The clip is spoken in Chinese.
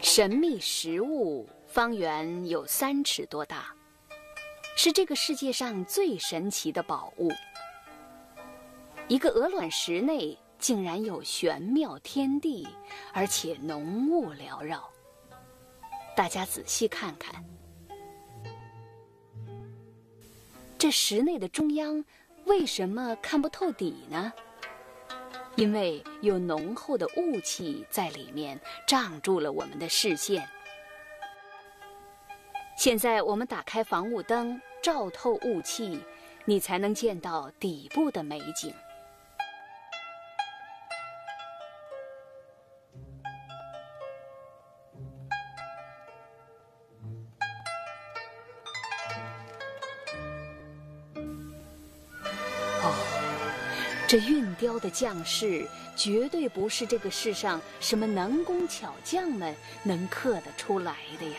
神秘石物，方圆有三尺多大，是这个世界上最神奇的宝物。一个鹅卵石内竟然有玄妙天地，而且浓雾缭绕。大家仔细看看，这石内的中央为什么看不透底呢？因为有浓厚的雾气在里面障住了我们的视线。现在我们打开防雾灯，照透雾气，你才能见到底部的美景。这运雕的匠士绝对不是这个世上什么能工巧匠们能刻得出来的呀。